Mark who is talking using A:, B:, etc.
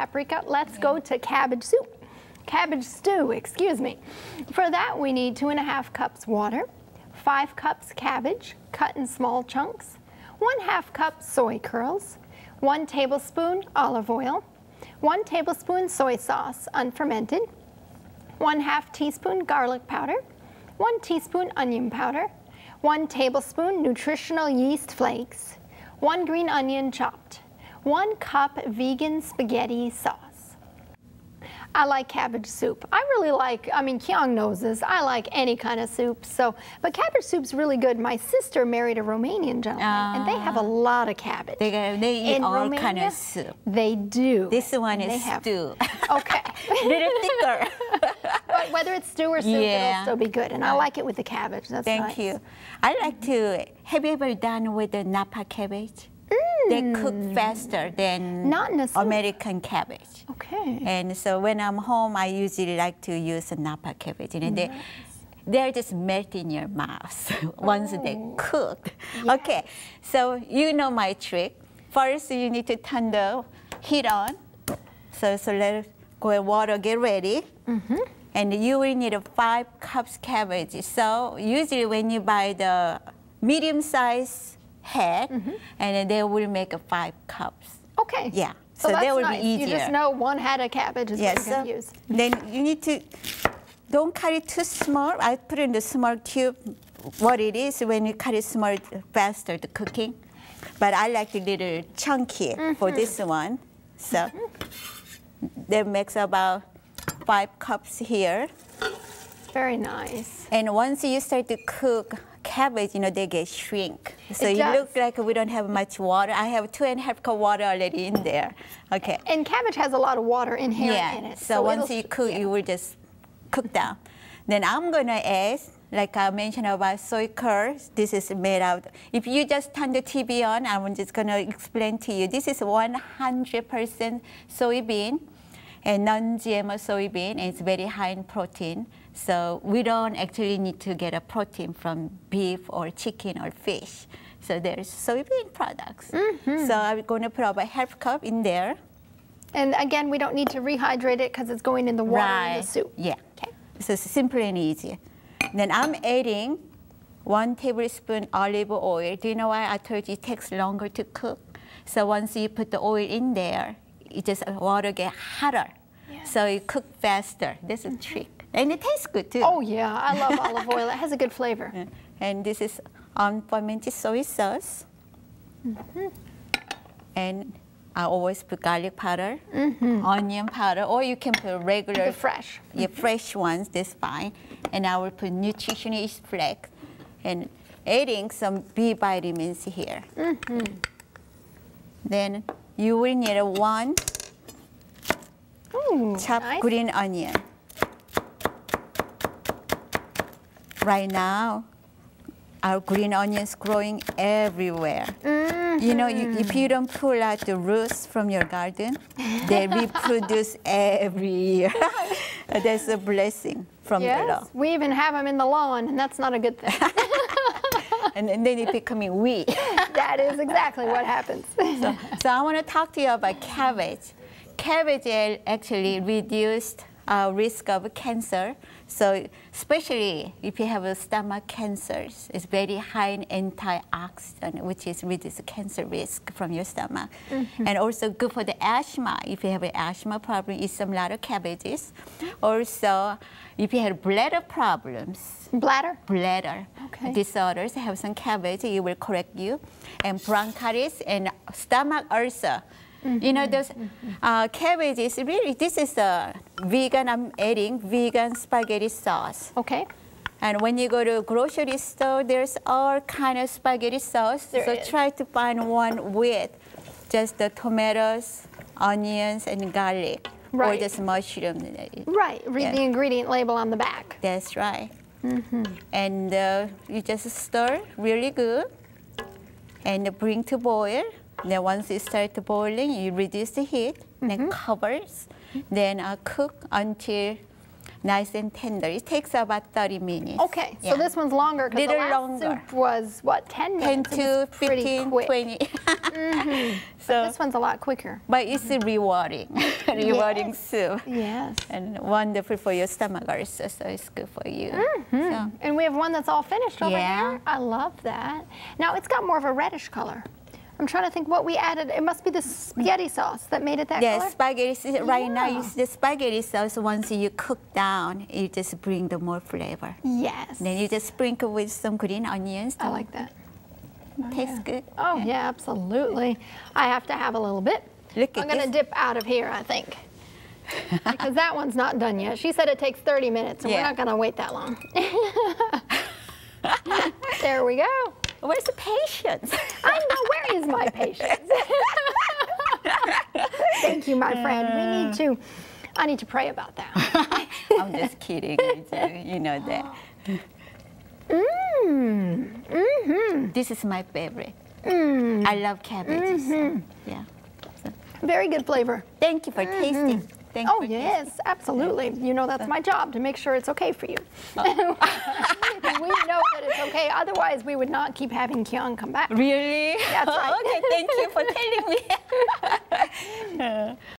A: paprika. Let's go to cabbage soup. Cabbage stew, excuse me. For that, we need two and a half cups water, five cups cabbage, cut in small chunks, one half cup soy curls, one tablespoon olive oil, one tablespoon soy sauce, unfermented, one half teaspoon garlic powder, one teaspoon onion powder, one tablespoon nutritional yeast flakes, one green onion chopped, one cup vegan spaghetti sauce. I like cabbage soup. I really like, I mean, Kyong knows this. I like any kind of soup. So, but cabbage soup's really good. My sister married a Romanian gentleman, and they have a ah. lot of cabbage.
B: They, they eat
A: In
B: all
A: Romania,
B: kind of soup.
A: They do.
B: This one is
A: have-
B: stew.
A: Okay.
B: Little thicker.
A: but whether it's stew or soup, it'll still be good. And I like it with the cabbage. That's
B: Thank
A: nice.
B: you. I like to. Have you ever done with the Napa cabbage? They cook faster than
A: Mm. Not.
B: American cabbage.
A: Okay.
B: And so when I'm home, I usually like to use a Napa cabbage. And they, they're just melt in your mouth once they
A: Oh.
B: cooked. Okay, so you know my trick. First, you need to turn the heat on. So, so let go water get ready.
A: Mm-hmm.
B: And you will need five cups cabbage. So usually when you buy the medium size head,
A: Mm-hmm.
B: and then they will make a five cups.
A: Okay.
B: Yeah.
A: So,
B: So
A: that's
B: that would be
A: nice. You just know one head of cabbage is
B: Yes.
A: what you're
B: so
A: going to use.
B: then you need to don't cut it too small. I put in the small cube. What it is when you cut it small, faster the cooking. But I like the little chunky for this one. So that makes about five cups here.
A: Very nice.
B: And once you start to cook cabbage, you know, they get shrink. So
A: It
B: it, looks like we don't have much water. I have two and a half cup water already in there. Okay.
A: And cabbage has a lot of water inherent
B: yeah.
A: in it.
B: So, once you cook,
A: yeah.
B: you will just cook down. Then I'm gonna add, like I mentioned about soy curls. This is made out. If you just turn the TV on, I'm just gonna explain to you. This is 100% soybean and non-GMO soybean, and it's very high in protein. So we don't actually need to get a protein from beef or chicken or fish. So there's soybean products.
A: Mm-hmm.
B: So I'm going to put about half cup in there.
A: And again, we don't need to rehydrate it because it's going in the water in the soup.
B: Yeah.
A: Okay.
B: So it's simple and easy. Then I'm adding one tablespoon olive oil. Do you know why I told you it takes longer to cook? So once you put the oil in there, it just water get hotter. So it cook faster. That's a mm-hmm. trick. And it tastes good too.
A: Oh yeah, I love olive oil. It has a good flavor.
B: And this is um, unfermented soy sauce. Mm-hmm. And I always put garlic powder, mm-hmm. onion powder, or you can put regular
A: The fresh.
B: yeah, fresh ones, that's fine. And I will put nutrition yeast flake and adding some B vitamins here. Then you will need a one
A: Ooh,
B: chopped
A: nice.
B: green onion. Right now, our green onions growing everywhere. You know, you, if you mm-hmm. don't pull out the roots from your garden, they reproduce every year. That's a blessing from the
A: Yes,
B: Lord.
A: we even have them in the lawn, and that's not a good thing.
B: And, and then it becoming weed.
A: that is exactly what happens.
B: so, so I want to talk to you about cabbage. Cabbage actually reduced uh, risk of cancer. So especially if you have a stomach cancers, it's very high in antioxidant, which is reduce cancer risk from your stomach. And also good for the asthma. If you have an asthma problem, eat some lot of cabbages. Also, if you have bladder problems,
A: Bladder.
B: bladder
A: Okay.
B: disorders, have some cabbage, it will correct you. And bronchitis and stomach ulcer. You know, those uh, cabbage is really, this is a vegan, I'm adding vegan spaghetti sauce.
A: Okay.
B: And when you go to a grocery store, there's all kind of spaghetti sauce.
A: There
B: so
A: is.
B: try to find one with just the tomatoes, onions, and garlic. Or just mushroom.
A: Right. Read
B: Yeah.
A: the ingredient label on the back.
B: That's right. And uh, you just stir really good and bring to boil. Then once it starts boiling, you reduce the heat, then mm-hmm. covers, then uh, cook until nice and tender. It takes about 30 minutes.
A: Okay, so this one's longer because the
B: Little
A: last
B: longer.
A: soup was what 10
B: 10
A: minutes. It
B: to
A: was
B: 15,
A: quick.
B: 20. Mm-hmm. So,
A: This one's a lot quicker.
B: but it's mm-hmm. rewarding, rewarding
A: Yes.
B: soup.
A: Yes.
B: And wonderful for your stomach also, so it's good for you. So,
A: And we have one that's all finished over
B: Yeah.
A: here. I love that. Now it's got more of a reddish color. I'm trying to think what we added. It must be the spaghetti sauce that made it that
B: Yes,
A: color.
B: spaghetti. Right now,
A: Yeah.
B: it's the spaghetti sauce. Once you cook down, you just bring the more flavor.
A: Yes.
B: Then you just sprinkle with some green onions.
A: I like that.
B: Oh, tastes good.
A: Oh yeah, absolutely. I have to have a little bit.
B: Look
A: I'm gonna dip out of here, I think. because that one's not done yet. She said it takes 30 minutes, and we're not gonna wait that long. there we go.
B: Where's the patience?
A: I know, where is my patience? Thank you, my friend. We need to, I need to pray about that.
B: I'm just kidding you. You know that.
A: Mmm, mm-hmm.
B: This is my favorite.
A: Mm.
B: I love cabbage. so, yeah. So,
A: Very good flavor.
B: thank you for tasting. Thank
A: Oh, yes, absolutely. You know, that's my job to make sure it's okay for you.
B: Oh.
A: we know that it's okay. Otherwise, we would not keep having Kyong come back.
B: Really?
A: That's right.
B: okay, thank you for telling me.